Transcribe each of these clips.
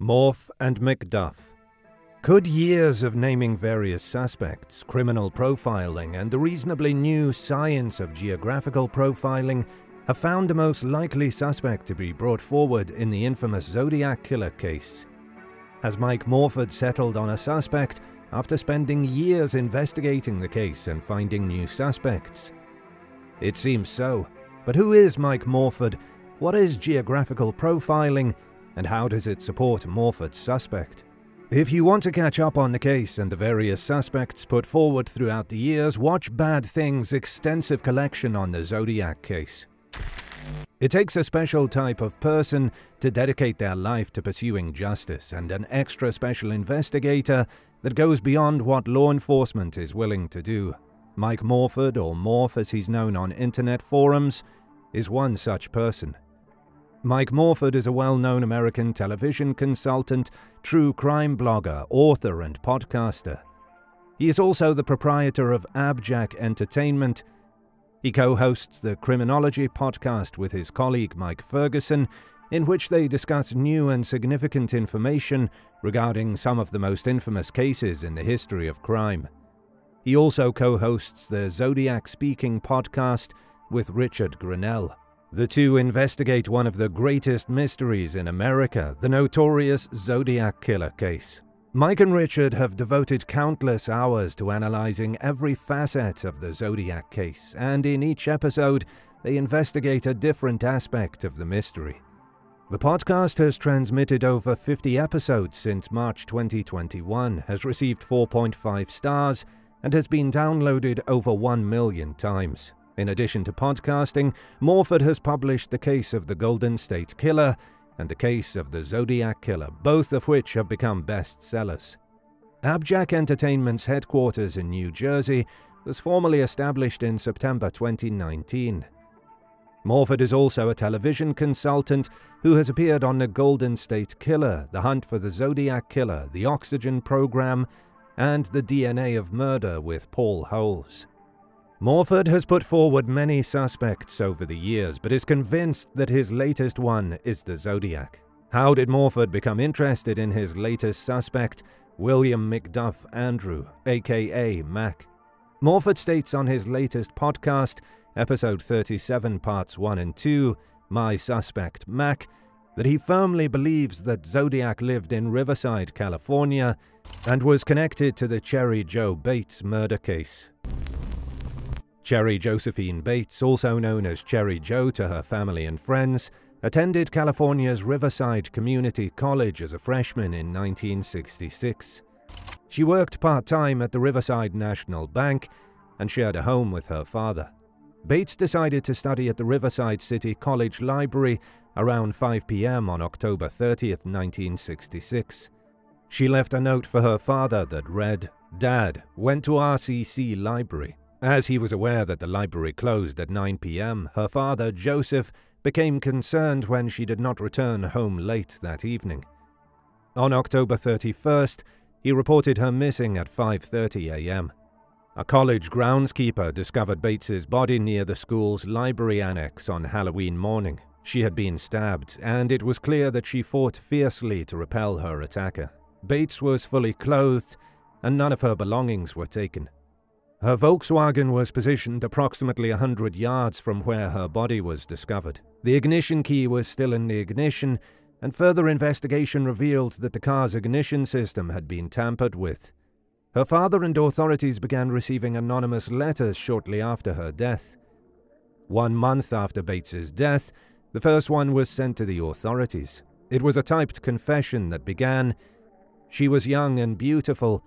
Morf and McDuff. Could years of naming various suspects, criminal profiling, and the reasonably new science of geographical profiling have found the most likely suspect to be brought forward in the infamous Zodiac killer case? Has Mike Morford settled on a suspect after spending years investigating the case and finding new suspects? It seems so. But who is Mike Morford? What is geographical profiling? And how does it support Morford's suspect? If you want to catch up on the case and the various suspects put forward throughout the years, watch Bad Things' extensive collection on the Zodiac case. It takes a special type of person to dedicate their life to pursuing justice and an extra special investigator that goes beyond what law enforcement is willing to do. Mike Morford, or Morf as he's known on internet forums, is one such person. Mike Morford is a well known American television consultant, true crime blogger, author, and podcaster. He is also the proprietor of Abjack Entertainment. He co hosts the Criminology podcast with his colleague Mike Ferguson, in which they discuss new and significant information regarding some of the most infamous cases in the history of crime. He also co hosts the Zodiac Speaking podcast with Richard Grinell. The two investigate one of the greatest mysteries in America, the notorious Zodiac Killer case. Mike and Richard have devoted countless hours to analyzing every facet of the Zodiac case, and in each episode, they investigate a different aspect of the mystery. The podcast has transmitted over 50 episodes since March 2021, has received 4.5 stars, and has been downloaded over 1 million times. In addition to podcasting, Morford has published The Case of the Golden State Killer and The Case of the Zodiac Killer, both of which have become bestsellers. Abjack Entertainment's headquarters in New Jersey was formally established in September 2019. Morford is also a television consultant who has appeared on The Golden State Killer, The Hunt for the Zodiac Killer, The Oxygen Program, and The DNA of Murder with Paul Holes. Morford has put forward many suspects over the years, but is convinced that his latest one is the Zodiac. How did Morford become interested in his latest suspect, William McDuff Andrew, aka Mac? Morford states on his latest podcast, episode 37, parts 1 and 2, My Suspect Mac, that he firmly believes that Zodiac lived in Riverside, California, and was connected to the Cheri Jo Bates murder case. Cheri Josephine Bates, also known as Cheri Jo to her family and friends, attended California's Riverside Community College as a freshman in 1966. She worked part time at the Riverside National Bank and shared a home with her father. Bates decided to study at the Riverside City College Library around 5 p.m. on October 30th, 1966. She left a note for her father that read, Dad, went to RCC Library. As he was aware that the library closed at 9 p.m., her father, Joseph, became concerned when she did not return home late that evening. On October 31st, he reported her missing at 5:30 a.m. A college groundskeeper discovered Bates's body near the school's library annex on Halloween morning. She had been stabbed, and it was clear that she fought fiercely to repel her attacker. Bates was fully clothed, and none of her belongings were taken. Her Volkswagen was positioned approximately a hundred yards from where her body was discovered. The ignition key was still in the ignition, and further investigation revealed that the car's ignition system had been tampered with. Her father and authorities began receiving anonymous letters shortly after her death. One month after Bates's death, the first one was sent to the authorities. It was a typed confession that began, She was young and beautiful,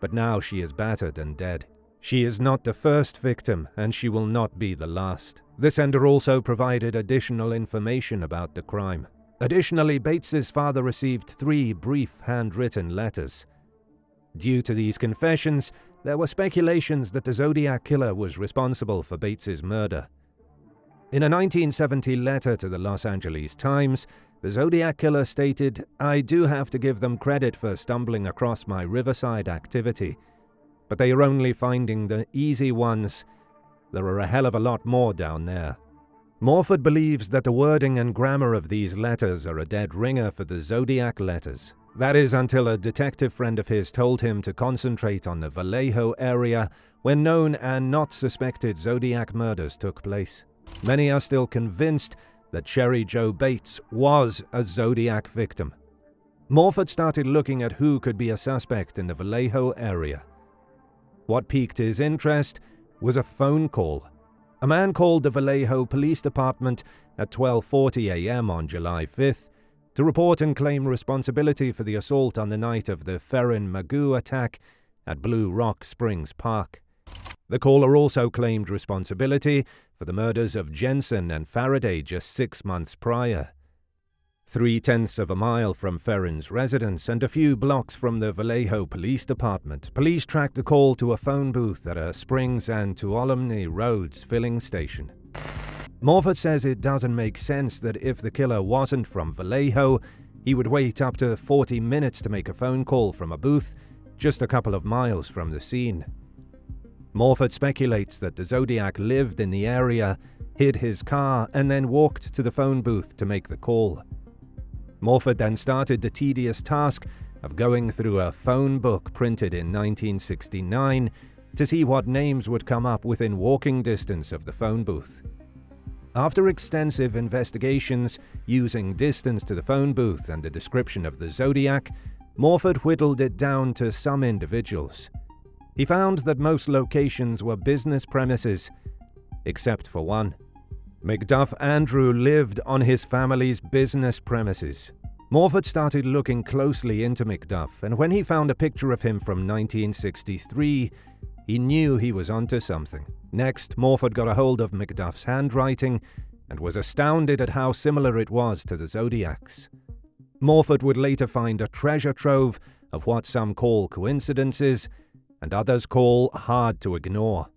but now she is battered and dead. She is not the first victim, and she will not be the last. The sender also provided additional information about the crime. Additionally, Bates's father received three brief handwritten letters. Due to these confessions, there were speculations that the Zodiac Killer was responsible for Bates's murder. In a 1970 letter to the Los Angeles Times, the Zodiac Killer stated, I do have to give them credit for stumbling across my Riverside activity but they are only finding the easy ones. There are a hell of a lot more down there. Morford believes that the wording and grammar of these letters are a dead ringer for the Zodiac letters. That is until a detective friend of his told him to concentrate on the Vallejo area where known and not suspected Zodiac murders took place. Many are still convinced that Cheri Jo Bates was a Zodiac victim. Morford started looking at who could be a suspect in the Vallejo area. What piqued his interest was a phone call a man called the Vallejo Police Department at 12:40 a.m. on July 5th to report and claim responsibility for the assault on the night of the Ferrin Mageau attack at Blue Rock Springs Park. The caller also claimed responsibility for the murders of Jensen and Faraday just six months prior. Three tenths of a mile from Ferrin's residence and a few blocks from the Vallejo Police Department, police tracked the call to a phone booth at a Springs and Tuolumne Roads filling station. Morford says it doesn't make sense that if the killer wasn't from Vallejo, he would wait up to 40 minutes to make a phone call from a booth just a couple of miles from the scene. Morford speculates that the Zodiac lived in the area, hid his car, and then walked to the phone booth to make the call. Morford then started the tedious task of going through a phone book printed in 1969 to see what names would come up within walking distance of the phone booth. After extensive investigations using distance to the phone booth and the description of the Zodiac, Morford whittled it down to some individuals. He found that most locations were business premises, except for one. McDuff Andrew lived on his family's business premises. Morford started looking closely into McDuff, and when he found a picture of him from 1963, he knew he was onto something. Next, Morford got a hold of McDuff's handwriting and was astounded at how similar it was to the Zodiac's. Morford would later find a treasure trove of what some call coincidences and others call hard to ignore.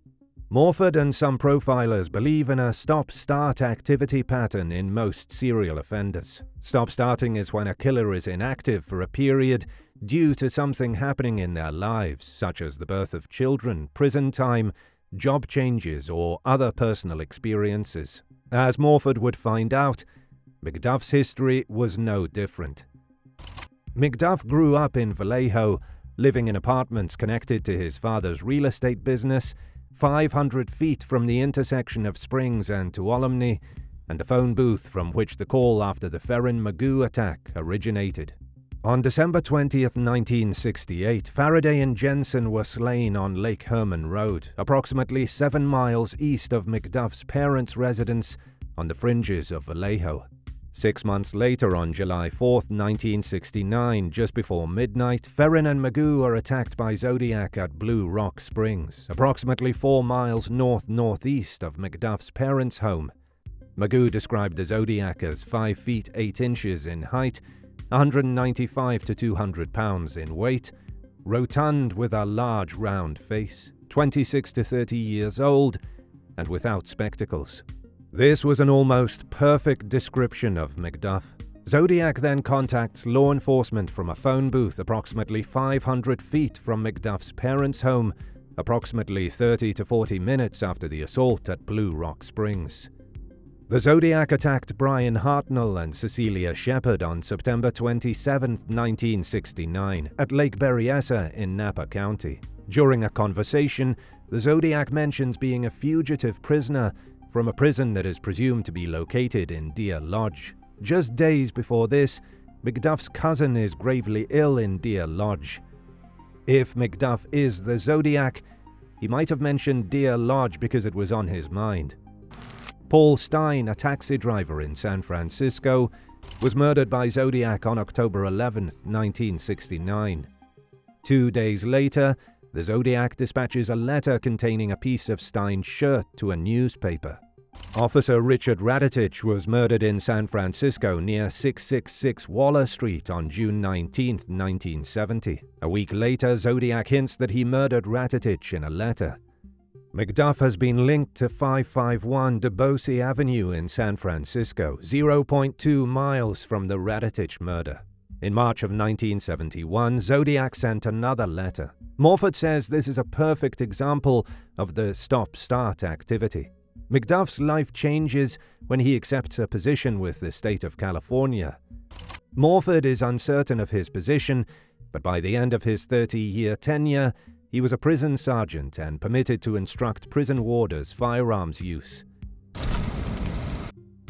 Morford and some profilers believe in a stop-start activity pattern in most serial offenders. Stop-starting is when a killer is inactive for a period due to something happening in their lives, such as the birth of children, prison time, job changes, or other personal experiences. As Morford would find out, McDuff's history was no different. McDuff grew up in Vallejo, living in apartments connected to his father's real estate business 500 feet from the intersection of Springs and Tuolumne, and the phone booth from which the call after the Ferrin Mageau attack originated. On December 20, 1968, Faraday and Jensen were slain on Lake Herman Road, approximately seven miles east of McDuff's parents' residence on the fringes of Vallejo. Six months later, on July 4, 1969, just before midnight, Ferrin and Mageau are attacked by Zodiac at Blue Rock Springs, approximately four miles north-northeast of McDuff's parents' home. Mageau described the Zodiac as 5 feet 8 inches in height, 195 to 200 pounds in weight, rotund with a large round face, 26 to 30 years old, and without spectacles. This was an almost perfect description of McDuff. Zodiac then contacts law enforcement from a phone booth approximately 500 feet from McDuff's parents' home, approximately 30 to 40 minutes after the assault at Blue Rock Springs. The Zodiac attacked Bryan Hartnell and Cecelia Shepard on September 27, 1969, at Lake Berryessa in Napa County. During a conversation, the Zodiac mentions being a fugitive prisoner from a prison that is presumed to be located in Deer Lodge. Just days before this, McDuff's cousin is gravely ill in Deer Lodge. If McDuff is the Zodiac, he might have mentioned Deer Lodge because it was on his mind. Paul Stine, a taxi driver in San Francisco, was murdered by Zodiac on October 11, 1969. Two days later, the Zodiac dispatches a letter containing a piece of Stine's shirt to a newspaper. Officer Richard Radetich was murdered in San Francisco near 666 Waller Street on June 19, 1970. A week later, Zodiac hints that he murdered Radetich in a letter. McDuff has been linked to 551 Duboce Avenue in San Francisco, 0.2 miles from the Radetich murder. In March of 1971, Zodiac sent another letter. Morford says this is a perfect example of the stop-start activity. McDuff's life changes when he accepts a position with the state of California. Morford is uncertain of his position, but by the end of his 30 year tenure, he was a prison sergeant and permitted to instruct prison warders firearms use.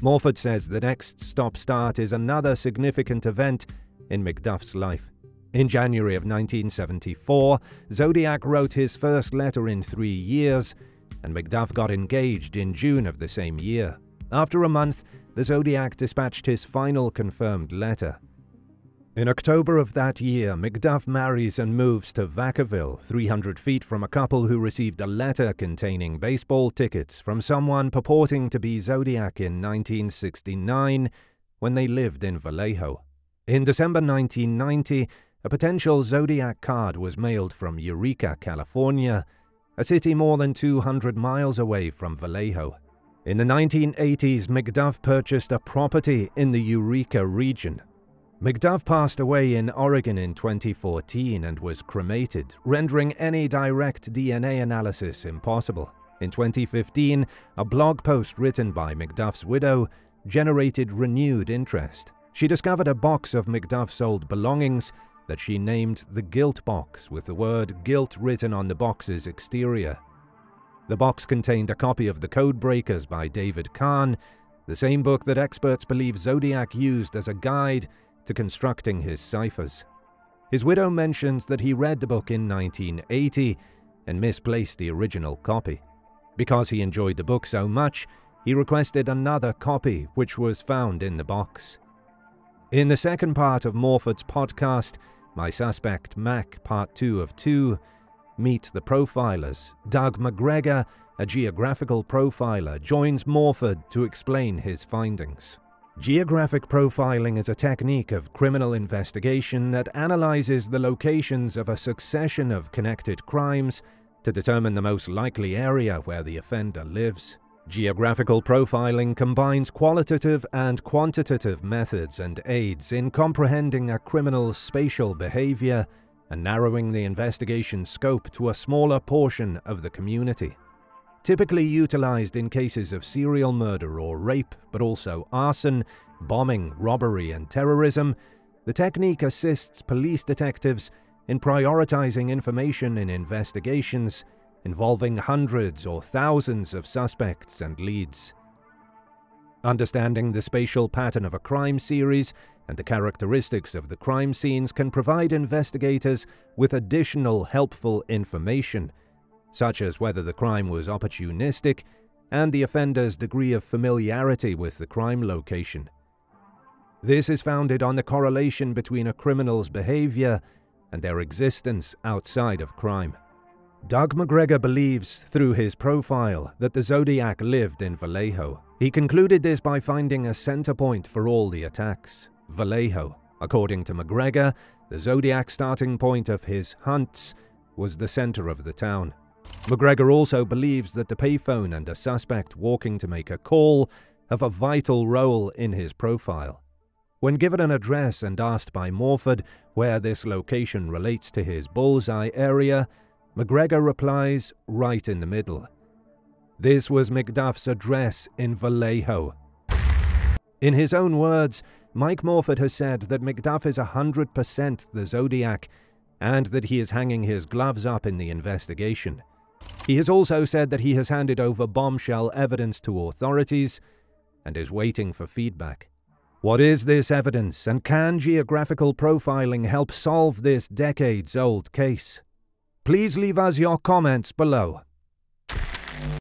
Morford says the next stop start is another significant event in McDuff's life. In January of 1974, Zodiac wrote his first letter in three years, and McDuff got engaged in June of the same year. After a month, the Zodiac dispatched his final confirmed letter. In October of that year, McDuff marries and moves to Vacaville, 300 feet from a couple who received a letter containing baseball tickets from someone purporting to be Zodiac in 1969 when they lived in Vallejo. In December 1990, a potential Zodiac card was mailed from Eureka, California, a city more than 200 miles away from Vallejo. In the 1980s, McDuff purchased a property in the Eureka region, McDuff passed away in Oregon in 2014 and was cremated, rendering any direct DNA analysis impossible. In 2015, a blog post written by McDuff's widow generated renewed interest. She discovered a box of McDuff's old belongings that she named the Guilt Box, with the word guilt written on the box's exterior. The box contained a copy of The Code Breakers by David Kahn, the same book that experts believe Zodiac used as a guide to constructing his ciphers. His widow mentions that he read the book in 1980 and misplaced the original copy. Because he enjoyed the book so much, he requested another copy, which was found in the box. In the second part of Morford's podcast, My Suspect Mac Part 2 of 2, meet the profilers. Doug McGregor, a geographical profiler, joins Morford to explain his findings. Geographic profiling is a technique of criminal investigation that analyzes the locations of a succession of connected crimes to determine the most likely area where the offender lives. Geographical profiling combines qualitative and quantitative methods and aids in comprehending a criminal's spatial behavior and narrowing the investigation scope to a smaller portion of the community. Typically utilized in cases of serial murder or rape, but also arson, bombing, robbery, and terrorism, the technique assists police detectives in prioritizing information in investigations involving hundreds or thousands of suspects and leads. Understanding the spatial pattern of a crime series and the characteristics of the crime scenes can provide investigators with additional helpful information such as whether the crime was opportunistic and the offender's degree of familiarity with the crime location. This is founded on the correlation between a criminal's behavior and their existence outside of crime. Doug McGregor believes, through his profile, that the Zodiac lived in Vallejo. He concluded this by finding a center point for all the attacks, Vallejo. According to McGregor, the Zodiac starting point of his hunts was the center of the town. McGregor also believes that the payphone and a suspect walking to make a call have a vital role in his profile. When given an address and asked by Morford where this location relates to his bullseye area, McGregor replies, right in the middle. This was McDuff's address in Vallejo. In his own words, Mike Morford has said that McDuff is 100% the Zodiac and that he is hanging his gloves up in the investigation. He has also said that he has handed over bombshell evidence to authorities and is waiting for feedback. What is this evidence, and can geographical profiling help solve this decades old case? Please leave us your comments below.